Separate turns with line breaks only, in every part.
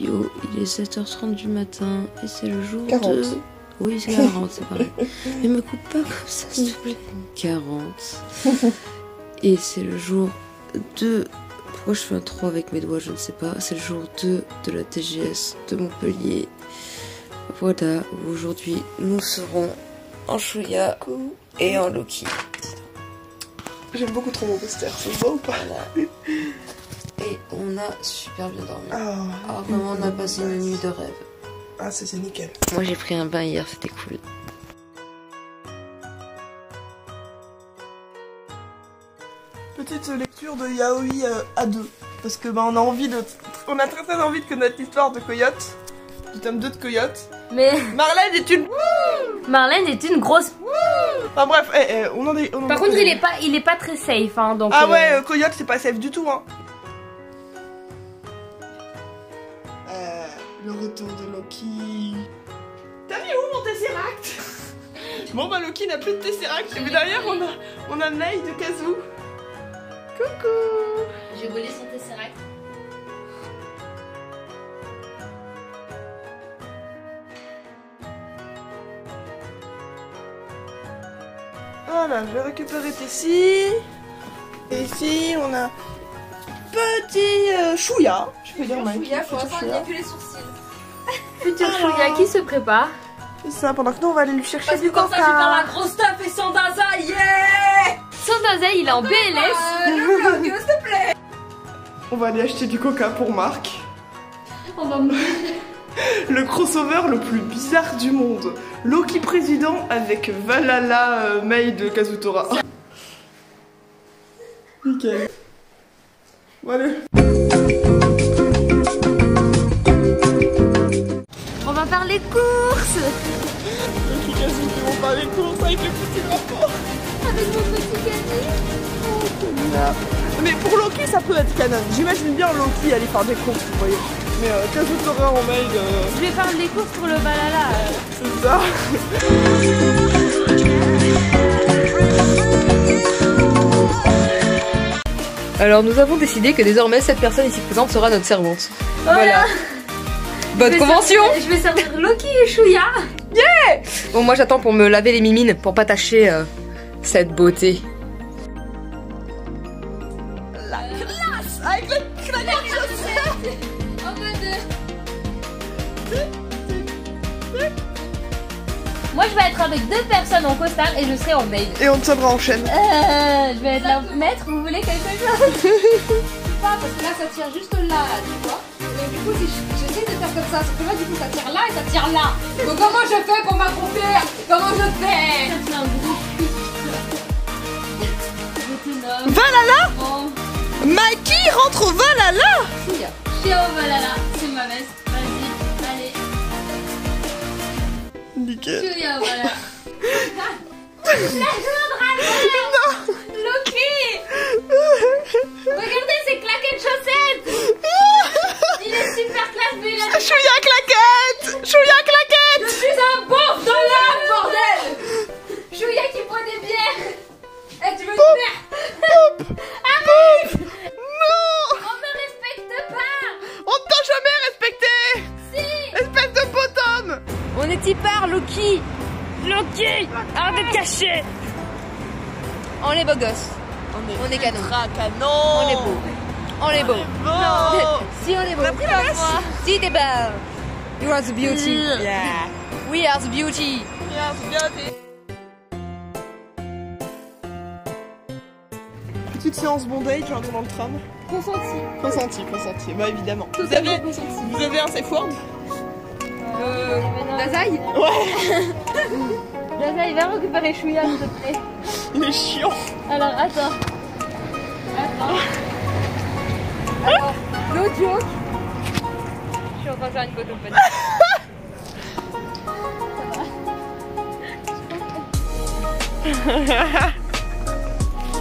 Yo, il est 7h30 du matin et c'est le jour
40.
de... Oui, c'est 40, c'est pareil. Mais me coupe pas comme ça, s'il te plaît. 40. Et c'est le jour 2... Pourquoi je fais un 3 avec mes doigts, je ne sais pas. C'est le jour 2 de la TGS de Montpellier. Voilà, aujourd'hui nous serons en Chouya et en Loki.
J'aime beaucoup trop mon poster, se voit ou pas
Voilà. On a super bien dormi.
Ah,
Ah, vraiment, on a passé une nuit de rêve.
ah c'est c'est nickel.
Moi j'ai pris un bain hier, c'était cool.
Petite lecture de Yaoi euh, à deux. Parce que bah, on a envie de. On a très très envie de connaître l'histoire de Coyote. Du tome 2 de Coyote.
Mais
Marlène est une.
Marlène est une grosse.
Enfin bref, eh, eh, on en est. on en
Par contre, il est pas, il est pas très safe, hein. Donc.
Ah
euh,
ouais, euh, Coyote c'est pas safe du tout hein. Le retour de Loki. T'as vu où mon Tesseract? Bon bah Loki n'a plus de Tesseract. Et derrière on a, on a May de Kazoo. Coucou
J'ai volé son tesseract.
Voilà, je vais récupérer Tessie. Et ici on a petit euh, Chouya. Je peux dire Mike. Petit Chouya.
les sourcils. Futur qui se prépare.
C'est ça, pendant que nous on va aller lui chercher
Parce
du
que comme ça, je vais faire la
coca.
grosse stuff et sans daza, yeah
Sans Dazel, il est en BLS.
Euh, s'il te plaît
On va aller acheter du coca pour Marc.
On va mourir.
Le crossover le plus bizarre du monde. Loki président avec Valhalla euh, May de Kazutora. Nickel. Bon,
les courses.
Loki Kazu qui vont faire les courses avec le petit rapport.
Avec mon petit Camille.
Mais pour Loki, ça peut être canon. J'imagine bien Loki aller faire des courses, vous voyez. Mais euh, Kazutora en mail, euh,
Je vais faire des courses pour le Valhalla.
c'est ça.
Alors nous avons décidé que désormais cette personne ici présente sera notre servante. Voilà. Bonne
Je vais
convention
servir- Je vais servir Loki et Chouya.
Bon moi j'attends pour me laver les mimines pour pas tâcher euh, cette beauté.
Avec le chaussette.
En mode. Moi, je vais être avec deux personnes en costard et je serai en maid.
Et on tiendra en chaîne.
Euh, je vais être la maître, vous voulez quelque chose?
Pas parce que là, ça tire juste là, tu vois. Donc du coup, si je- j'essaie de ça, sauf que là, du coup, ça tire là et ça tire là. Donc comment je fais pour m'accomplir? Comment je fais?
Je.
Valhalla?
Bon,
Mikey rentre au Valhalla?
Chouya. Chien, voilà là, c'est ma veste. Vas-y, allez.
Nickel.
Chouya, voilà. La joue dragon Loki Regardez On
est beau gosse. On est canon.
canon
On est beau. On est beau. Si on est beau.
Pris la
Si t'es belle. You are the beauty.
Yeah
We are the beauty.
Bien, c'est bien été. Petite séance bondage en dans le tram?
Consenti.
Consenti, consenti, bah évidemment. Vous avez,
consenti.
vous avez un safe word
Euh,
Dazaï
Ouais
Zaza, il va récupérer Chouya, s'il te plaît.
Il est chiant
Alors, attends. Attends. Alors, no joke.
Je suis en train de faire une photo de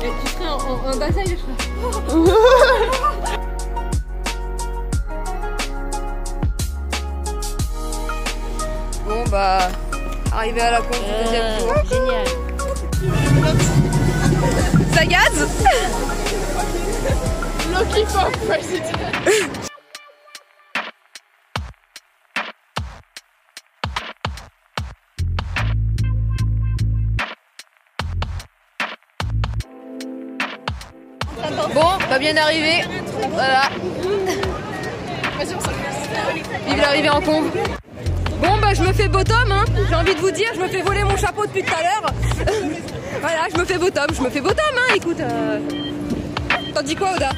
Et tu serais en, en, en je serais.
Bon bah, Arrivé à la con du deuxième tour.
Génial.
Ça
Lucky for president.
Bon, pas bien arrivé. Voilà. Vive l'arrivée en combe. Bah je me fais bottom hein. J'ai envie de vous dire, je me fais voler mon chapeau depuis tout à l'heure. voilà, je me fais bottom, je me fais bottom hein, écoute. Euh... T'en dis quoi Oda?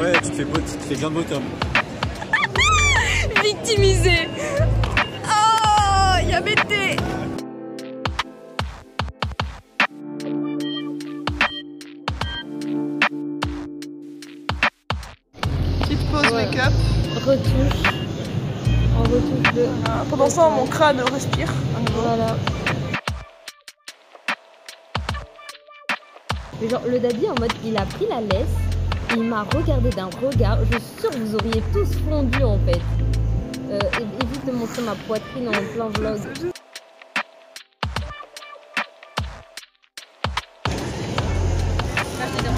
Ouais, tu te fais, tu te fais bien bottom.
Victimisé. Oh, il y.
Petite pause make-up.
Retouche. En retouche de.
Voilà. Pendant ça, mon crâne respire. à nouveau.
Voilà. Mais genre, le daddy en mode, il a pris la laisse, il m'a regardé d'un regard. Je suis sûre que vous auriez tous fondu en fait. Euh, évite de montrer ma poitrine en plein vlog.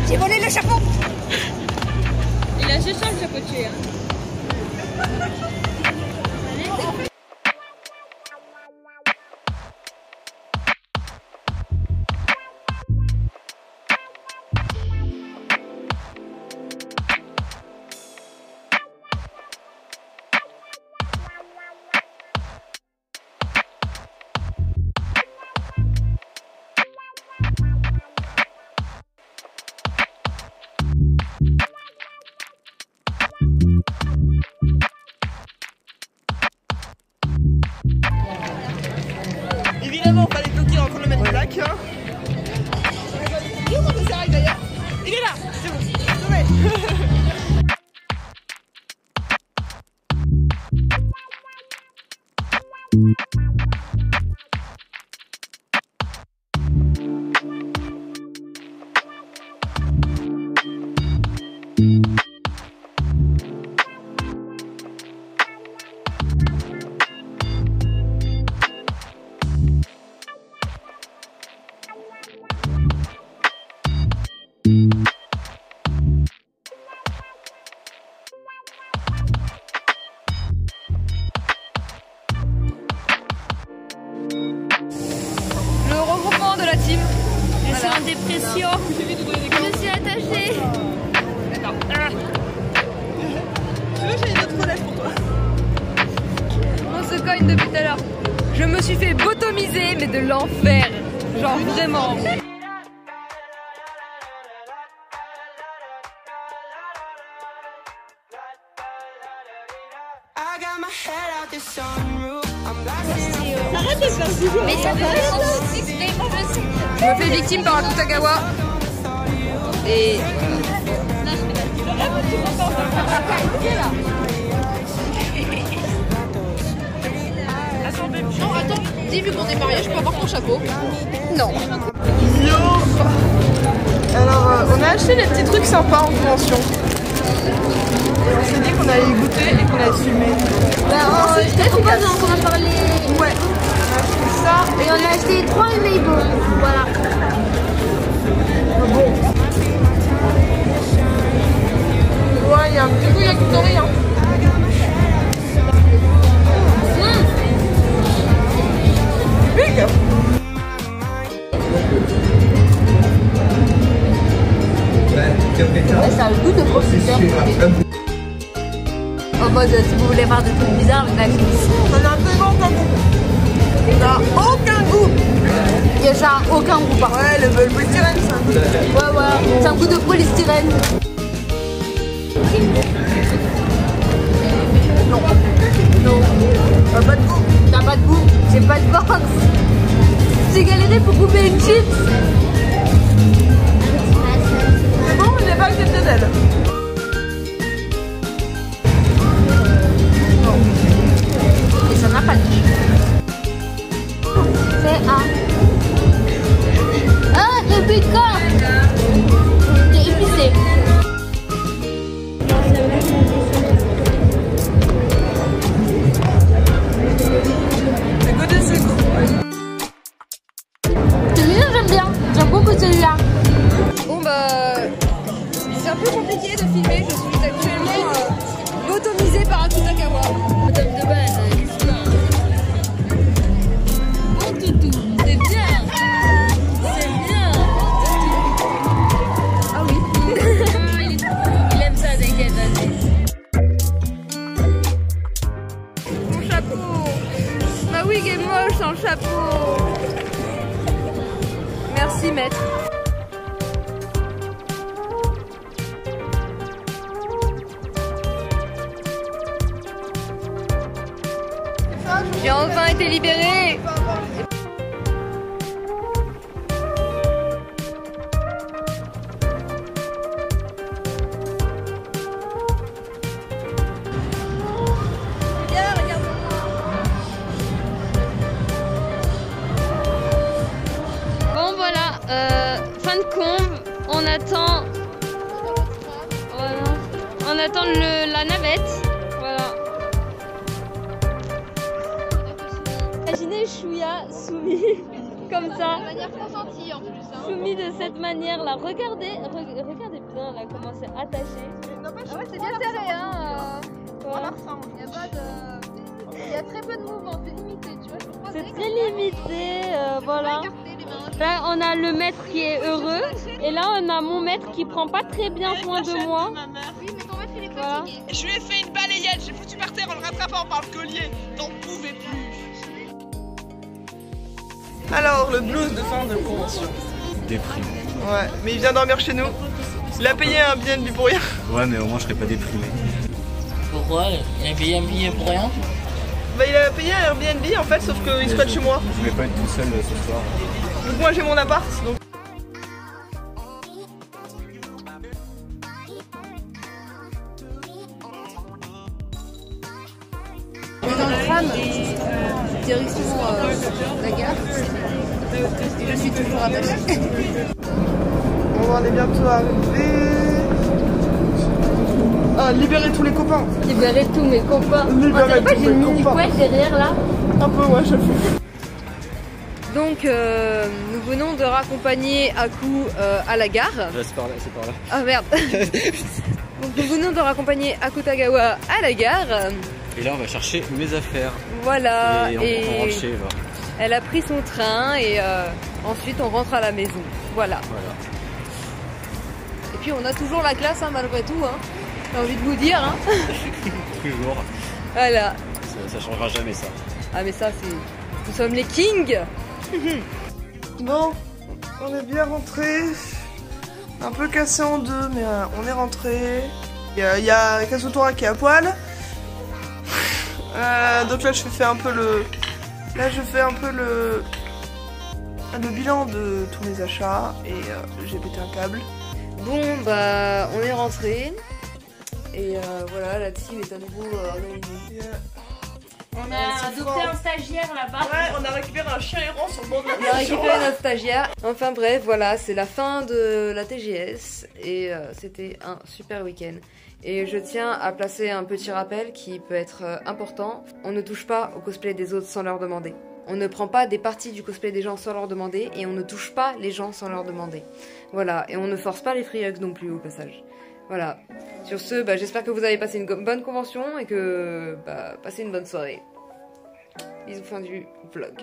J'ai volé le chapeau.
Il a juste le chapeau tué. Hein.
Il est là C'est
depuis tout à l'heure. Je me suis fait botomiser, mais de l'enfer. Genre vraiment.
Arrête de faire du.
Mais ça je
me fais victime par Akutagawa. Et
Non, attends, début qu'on est mariés, je peux avoir ton chapeau.
non.
Yo Alors, euh, on a acheté des petits trucs sympas en convention. Et on s'est dit qu'on allait y goûter et qu'on allait filmer.
Bah, on, je te propose, on va parler.
Ouais, on a acheté ça.
Et on a acheté trois Maybon. Voilà. Mode, si vous voulez voir des trucs bizarres, le Netflix.
Ça n'a absolument aucun goût. Ça n'a aucun goût.
Il y a ça a aucun goût par.
Ouais, le, le polystyrène, c'est un goût.
Ouais, ouais. C'est un goût de polystyrène.
Ça n'a pas de goût.
T'as pas de goût, j'ai pas de force. J'ai galéré pour couper une chips.
C'est bon, mais j'ai pas accepté d'elle.
J'ai enfin été libérée. Bon voilà, euh, fin de combe, on attend. On attend la navette. Chouya soumis comme ça.
De manière consentie en plus. Hein.
Soumis de cette manière là. Regardez, re- regardez bien là comment c'est attaché.
Ah ouais, c'est bien serré, hein.
Voilà.
Il y a pas de. Il y a très peu de mouvements, c'est limité, tu vois.
C'est très limité, euh, voilà. Là, on a le maître qui est heureux, et là, on a mon maître qui prend pas très bien soin de moi.
Oui, mais ton maître il est fatigué.
Je lui ai fait une balayette, j'ai foutu par terre en le rattrapant par le collier. Alors, le blues de fin de convention.
Déprime.
Ouais, mais il vient dormir chez nous. Il a payé un billet de pour rien.
Ouais, mais au moins je serais pas déprimé.
Pourquoi? Il a payé un billet pour rien?
Bah, il a payé un Airbnb en fait, sauf qu'il squatte chez moi.
Je vais pas être tout seul euh, ce soir.
Donc, moi j'ai mon appart. Donc,
attachée.
on est bientôt arrivé. Ah, libérer tous les copains.
Libérer tous mes copains.
Libérer
pas
tous
que j'ai une mini couette derrière là.
Un peu, ouais, j'avoue.
Donc, euh, nous venons de raccompagner Aku euh, à la gare.
c'est par là, c'est par là.
Ah merde Donc, nous venons de raccompagner Akutagawa à la gare.
Et là, on va chercher mes affaires.
Voilà.
et on,
et
on rentre chez Eva.
Elle a pris son train et euh, ensuite on rentre à la maison. Voilà.
Voilà.
Et puis on a toujours la classe hein, malgré tout. Hein. J'ai envie de vous dire. Hein.
Toujours.
Voilà.
Ça, ça changera jamais ça.
Ah mais ça c'est... Nous sommes les kings
Bon, on est bien rentré. Un peu cassé en deux, mais euh, on est rentré. Il y a, il y a Kazutora qui est à poil. Euh, donc là, je fais un peu le. Là, je fais un peu le. Le bilan de tous mes achats et euh, j'ai pété un câble.
Bon bah on est rentré. Et euh, voilà, la team est à nouveau euh, On
a adopté un
stagiaire là-bas.
Ouais, on a récupéré un chien errant sur le bord de la
On a récupéré notre stagiaire. Enfin bref, voilà, c'est la fin de la TGS et euh, c'était un super week-end. Et je tiens à placer un petit rappel qui peut être euh, important. On ne touche pas au cosplay des autres sans leur demander. On ne prend pas des parties du cosplay des gens sans leur demander et on ne touche pas les gens sans leur demander. Voilà, et on ne force pas les free hugs non plus au passage. Voilà. Sur ce, bah, j'espère que vous avez passé une bonne convention et que bah, passez une bonne soirée. Bisous fin du vlog.